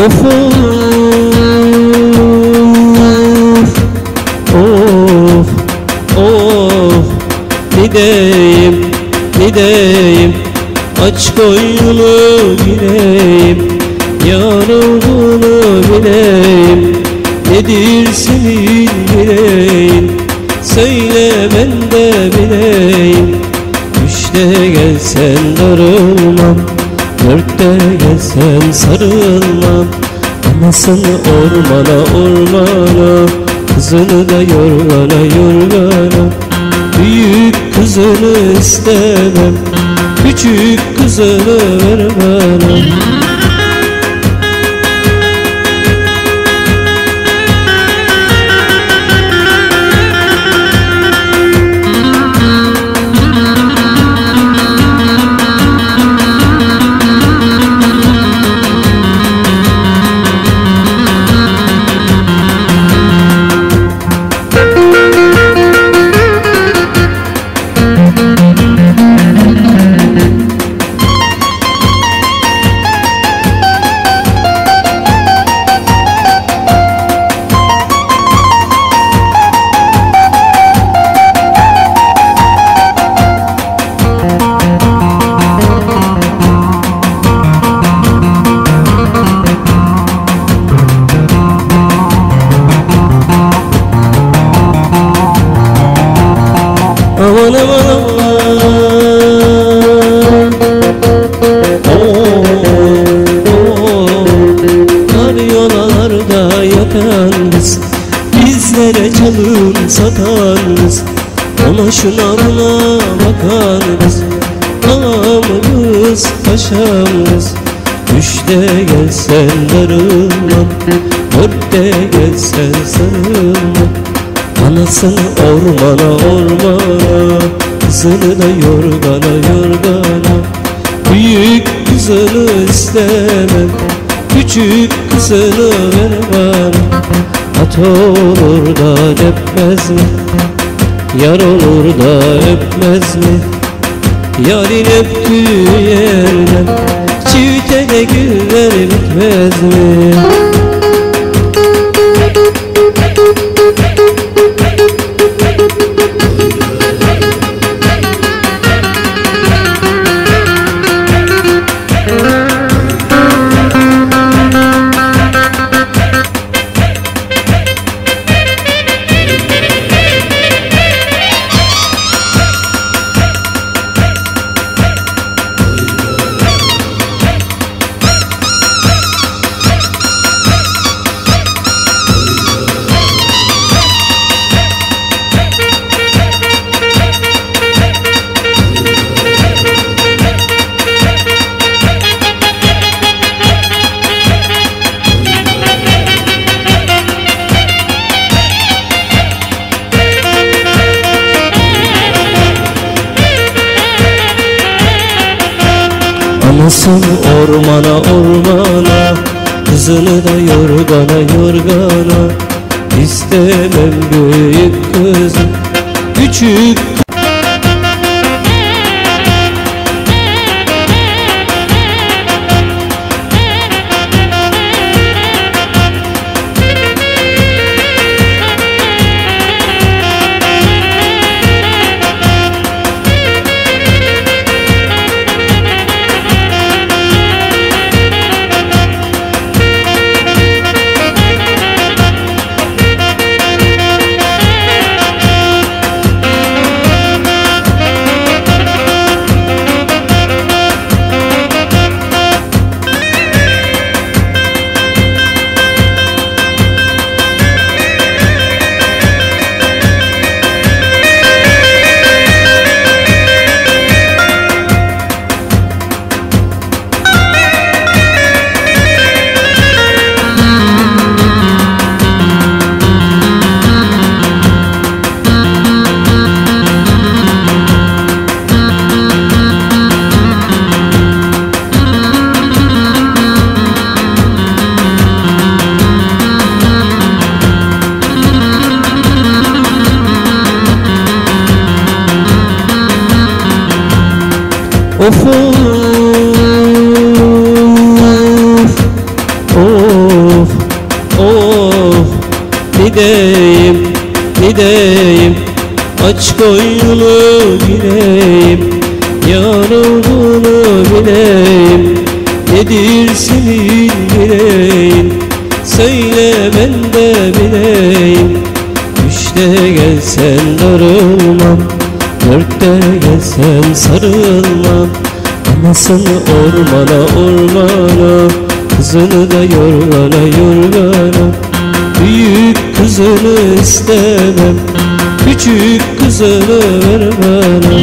Of of of of Gideyim gideyim Aç koynunu gireyim Yar olduğunu bileyim Nedir senin yüreğin? Söyle ben de bileyim Üçte gelsen darılmam Dörtte gelsen sarılmam Anasını ormana ormana Kızını da yorgana yorgana. Büyük kızını istemem Küçük kızını ver bana Satan kız Ona şuna buna bakan kız Ağamız paşamız Üçte gelsen darılmam Dörtte gelsen sarılmam Anasını ormana ormana Kızını da yorgana yorgana. Büyük kızını istemem Küçük kızını ver bana At olur da öpmez mi? Yar olur da öpmez mi? Yarın öptüğü yerden Çiftede güller bitmez mi? Anasını ormana ormana Kızını da yorgana yorgana. İstemem büyük kızı Küçük Of of Of. Of Ne deyim Ne deyim. Aç koynunu bileyim. Yanıldığını bileyim. Nedir senin bileyim Söyle ben de bileyim. Düşte gelsen darılmam. Dörtte gelsen sarılmam Anasın ormana ormana. Kızını da yorgana yorgana. Büyük kızını istemem Küçük kızını ver bana